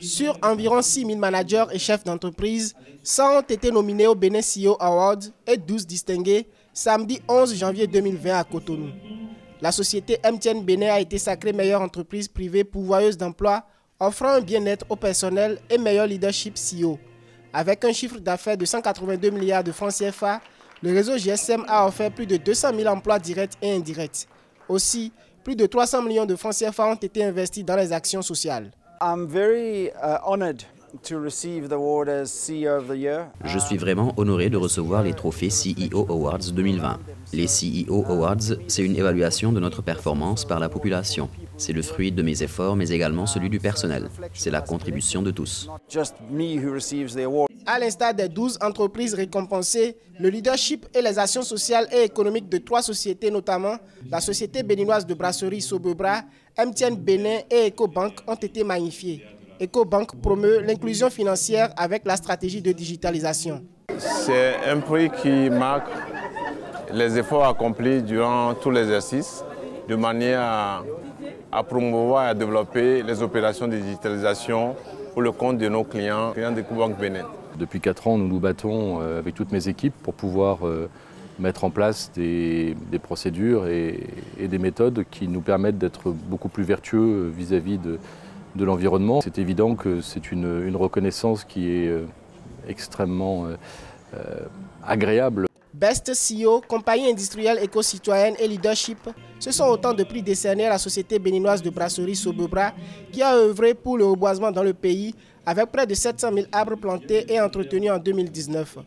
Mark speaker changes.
Speaker 1: Sur environ 6 000 managers et chefs d'entreprise, 100 ont été nominés au Benin CEO Awards et 12 distingués samedi 11 janvier 2020 à Cotonou. La société MTN Benin a été sacrée meilleure entreprise privée pourvoyeuse d'emplois, offrant un bien-être au personnel et meilleur leadership CEO. Avec un chiffre d'affaires de 182 milliards de francs CFA, le réseau GSM a offert plus de 200 000 emplois directs et indirects. Aussi, plus de 300 millions de francs CFA ont été investis dans les actions sociales.
Speaker 2: Je suis vraiment honoré de recevoir les trophées CEO Awards 2020. Les CEO Awards, c'est une évaluation de notre performance par la population. C'est le fruit de mes efforts, mais également celui du personnel. C'est la contribution de tous.
Speaker 1: À l'instar des 12 entreprises récompensées, le leadership et les actions sociales et économiques de trois sociétés, notamment la Société béninoise de brasserie Sobebra, MTN Bénin et EcoBank, ont été magnifiés. EcoBank promeut l'inclusion financière avec la stratégie de digitalisation.
Speaker 3: C'est un prix qui marque les efforts accomplis durant tout l'exercice de manière à, promouvoir et à développer les opérations de digitalisation pour le compte de nos clients, clients d'EcoBank Bénin.
Speaker 4: Depuis 4 ans, nous nous battons euh, avec toutes mes équipes pour pouvoir euh, mettre en place des, procédures et, des méthodes qui nous permettent d'être beaucoup plus vertueux vis-à-vis de, l'environnement. C'est évident que c'est une, reconnaissance qui est euh, extrêmement agréable.
Speaker 1: Best CEO, compagnie industrielle éco-citoyenne et leadership, ce sont autant de prix décernés à la société béninoise de brasserie Sobebra qui a œuvré pour le reboisement dans le pays avec près de 700 000 arbres plantés et entretenus en 2019.